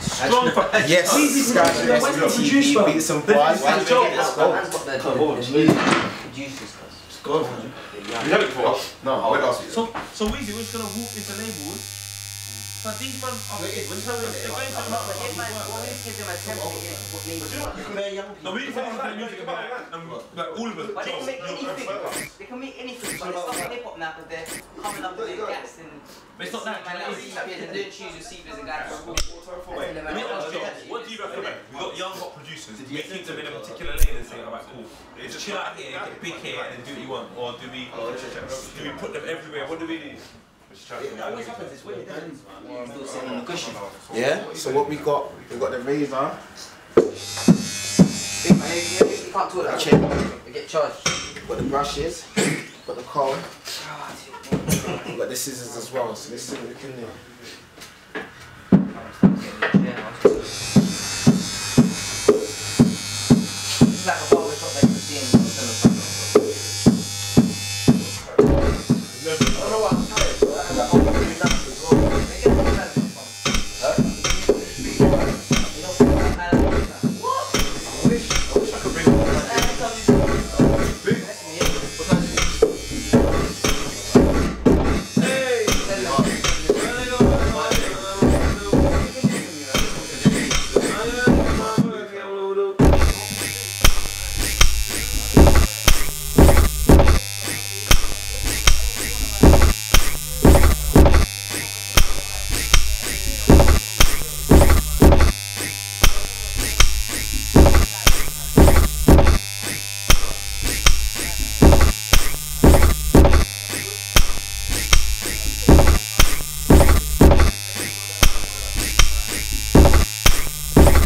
Strong. Yes, guys, yes, Where's the producer? Beats and Bars. Let's go. Man's got the, the, the new producers, cuz. Go. You heard it before? No, I went last week. So, so Weezy, we're just gonna walk into labels. But these man, are- when you tell them they're going to the market, Give man, well, we give them a template, innit, what labels want. No, we need to play music about it. And like all of us. But they can make Josh, anything, you're- bro. They can make anything, but it's not hip hop now because they're coming up with their gas and. But it's not that, Man, like, like, it's- CPs and doing choose your CPs and guys. Let me ask Joe, what do you recommend? We got young hot producers. Do we keep them in a particular lane and say, alright, cool, just chill out here, get big here, and then do what you want? Or do we, do we put them everywhere? What do we do? It always happens this way, doesn't it? Still sitting on the cushion. Yeah. So what we got? We got the razor. Big man, you, you, you can't talk that. Check. You get charged. Got the brushes. Got the comb. Ah, We got the scissors as well. So this is what we can do.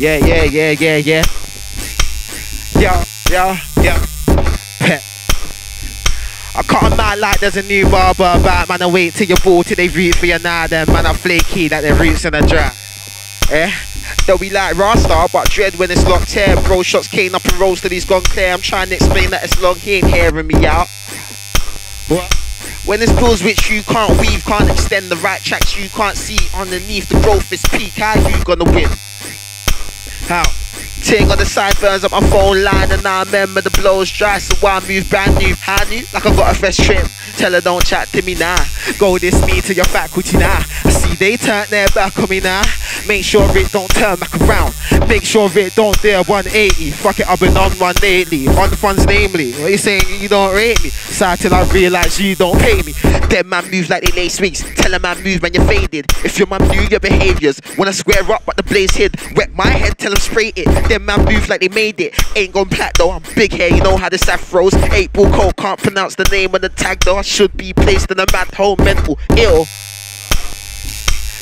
Yeah, yeah, yeah, yeah, yeah. Yo, yo, yo. I can't mad like there's a new barber about man. I wait till you ball till they root for you now. Then man, I flaky like their roots in the dry. Eh? They'll be like Rasta, but dread when it's locked here. Bro shots came up and roasted, he's gone clear. I'm trying to explain that it's long, he ain't hearing me out. What? When there's pills which you can't weave, can't extend the right tracks you can't see underneath the growth is peak. How you gonna win? How? Ting on the side burns up my phone line and I remember the blows dry so I move brand new How new? Like I got a fresh trim Tell her don't chat to me now Go this me to your faculty now I see they turn their back on me now Make sure it don't turn back around. Make sure it don't dare 180 Fuck it I've been on one lately. On the funds namely. What you saying? You don't rate me. Sad till I realise you don't pay me. Them man moves like they lace wigs Tell a man move when you're faded. If your man knew your behaviours Wanna square up but the blaze hid. Wet my head tell them spray it. Them man moves like they made it. Ain't gone plat though. I'm big hair you know how this afros. Eight ball coat can't pronounce the name on the tag though. I should be placed in a mad home mental. Ill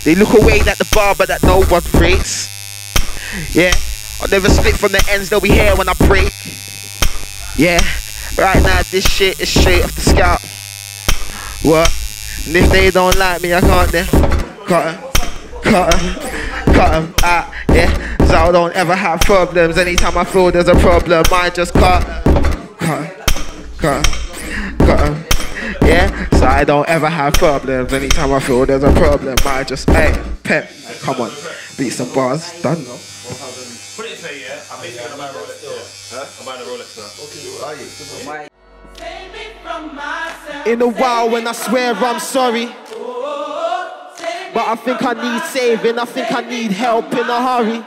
They look away at the barber that no one rates Yeah I'll never split from the ends they'll be here when I break Yeah Right now this shit is straight off the scalp What? And if they don't like me I can't then Cut 'em Cut 'em Cut 'em out Yeah I don't ever have problems Anytime I feel there's a problem I just cut. Cut. Cut. Cut. Yeah, so I don't ever have problems. Anytime I feel there's a problem, I just, hey, pep, come on, Beats and Bars, done. Put it this way, yeah? I'm basically gonna buy a Rolex. Yeah? Huh? I'm buying a Rolex now. In a while when I swear I'm sorry. But I think I need saving, I think I need help in a hurry.